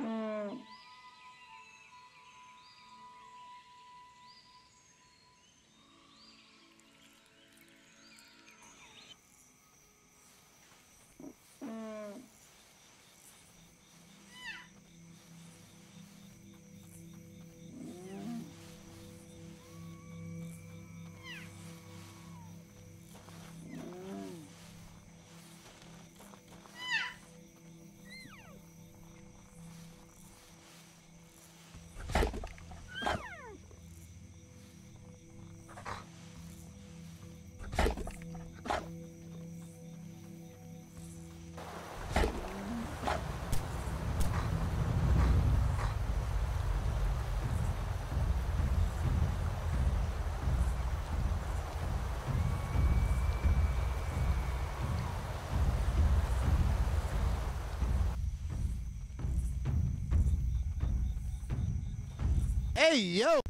Mm. Hey, yo.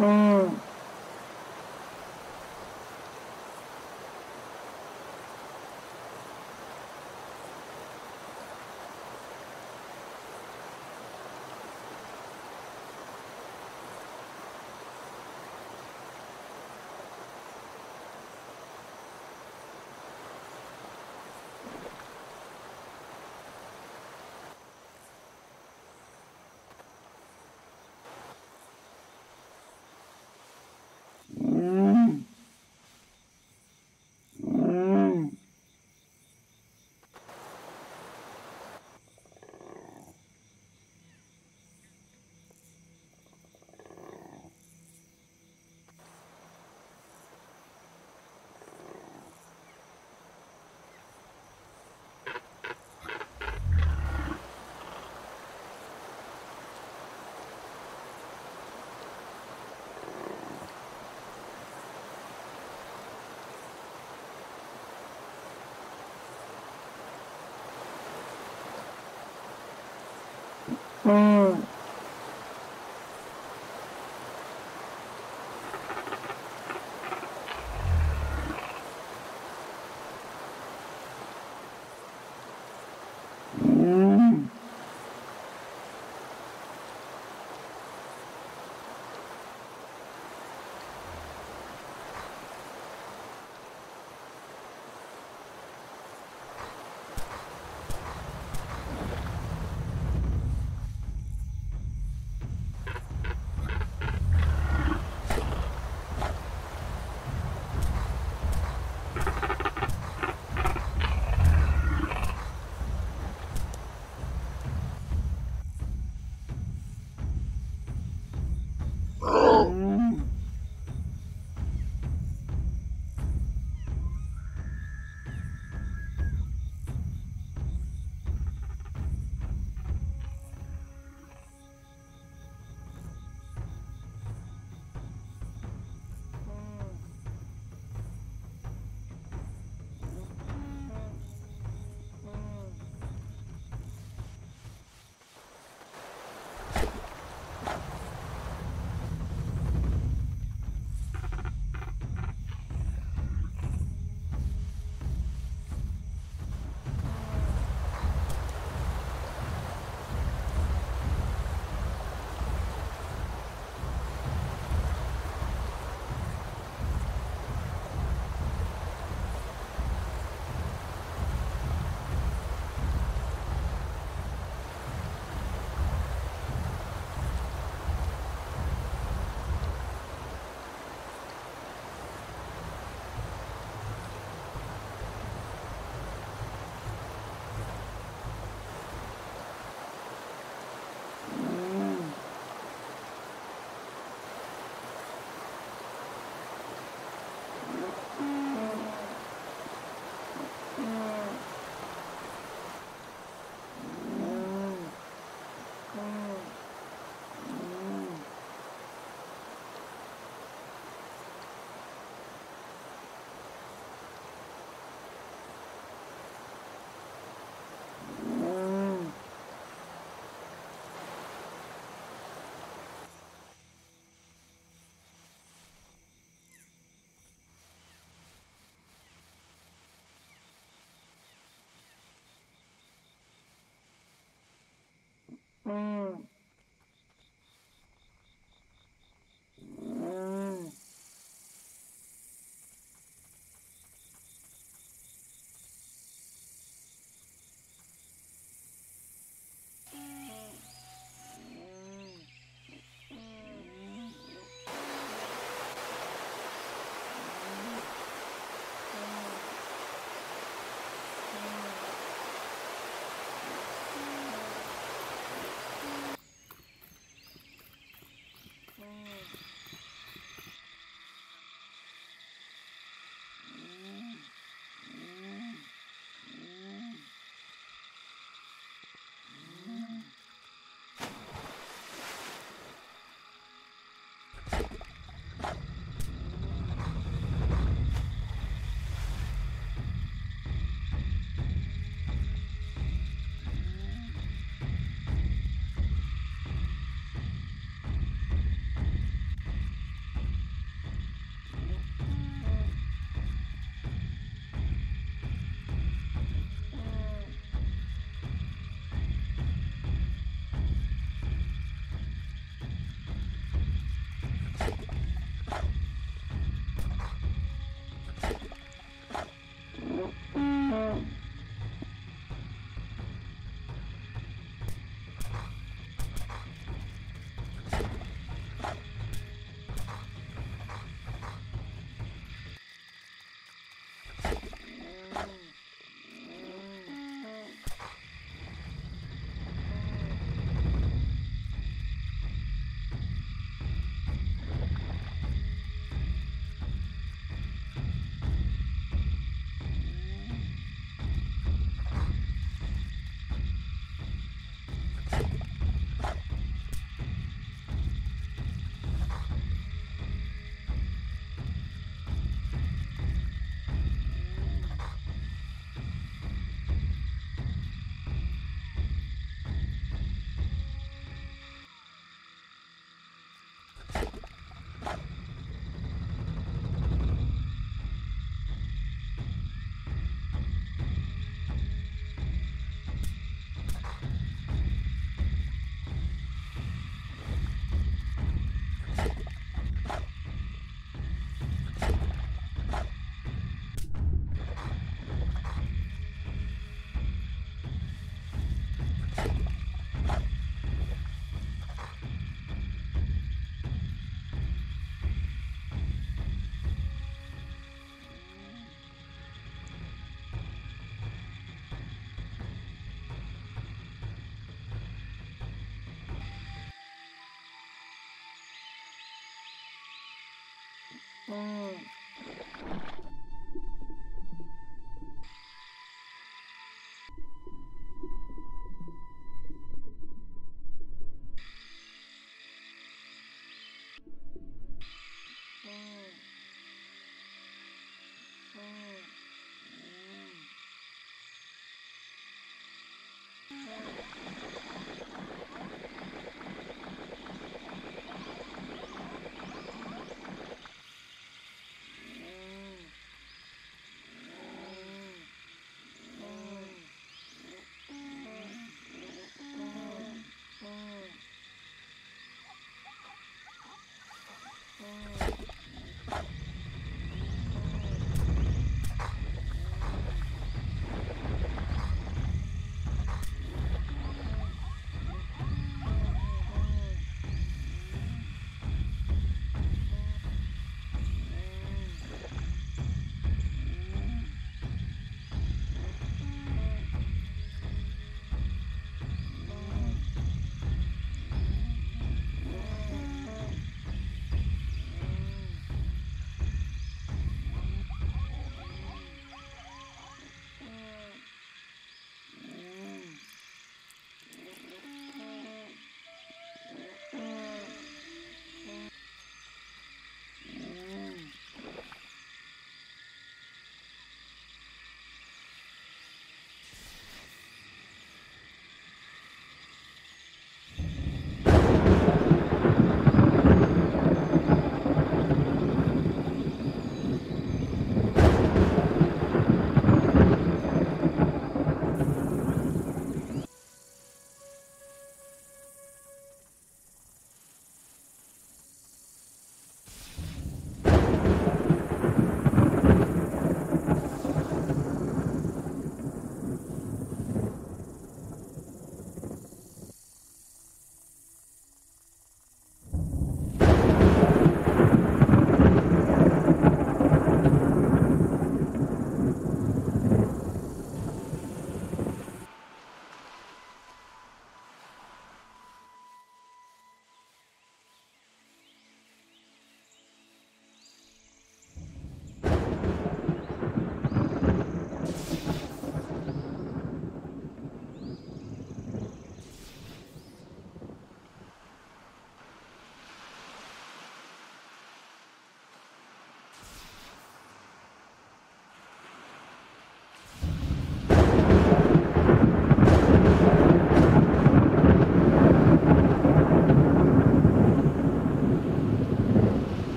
嗯。嗯。嗯。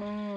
Mm.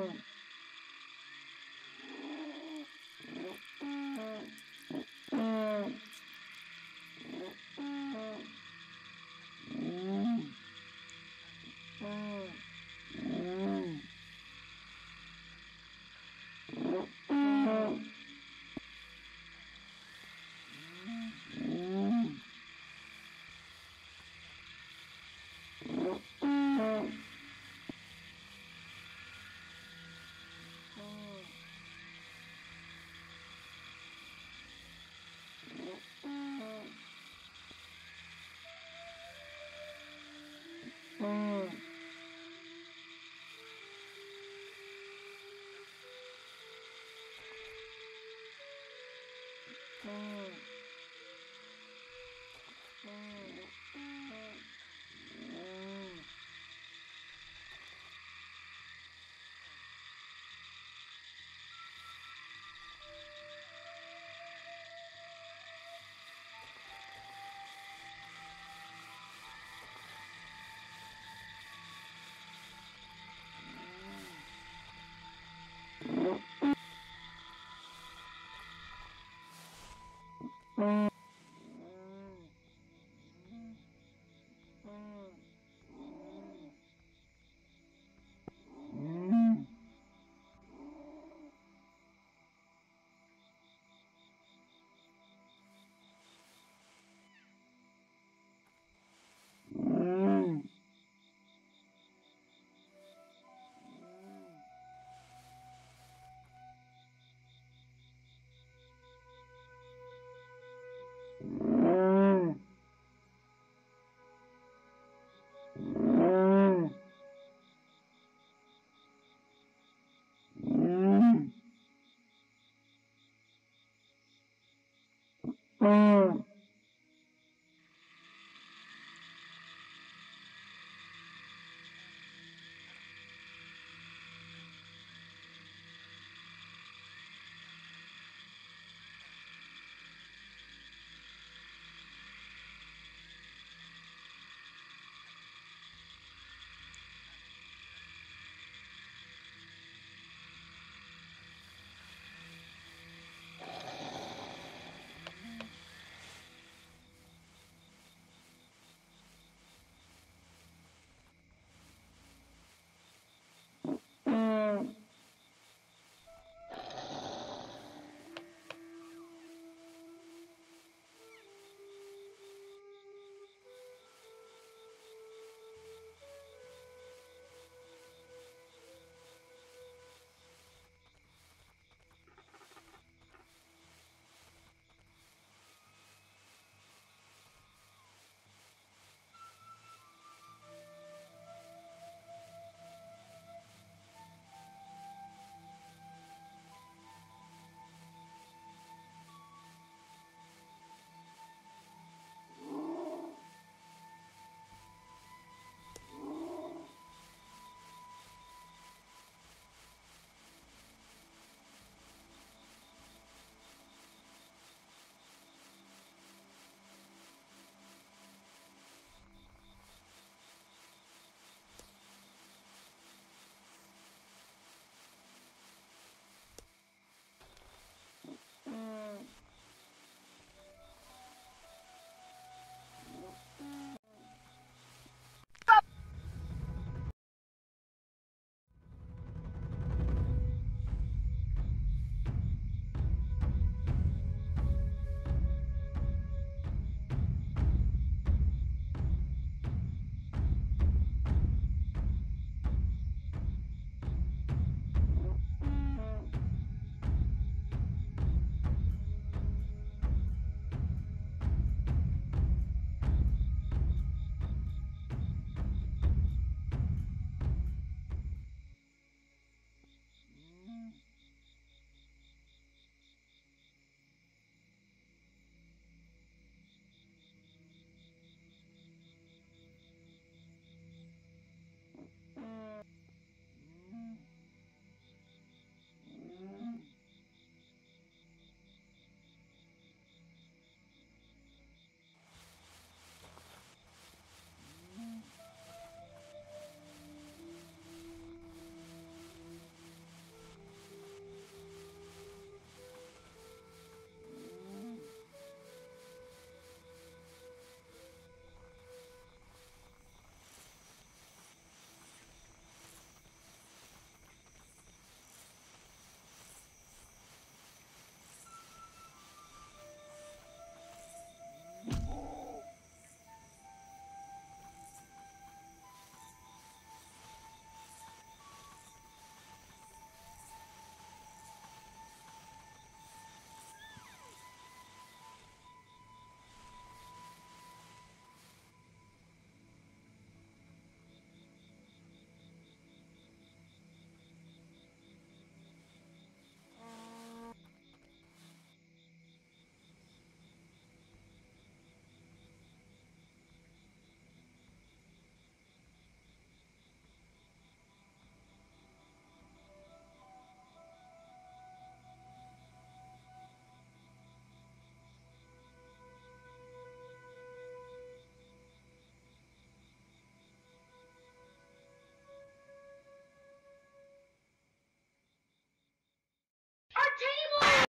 嗯。